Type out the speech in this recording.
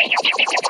Thank you.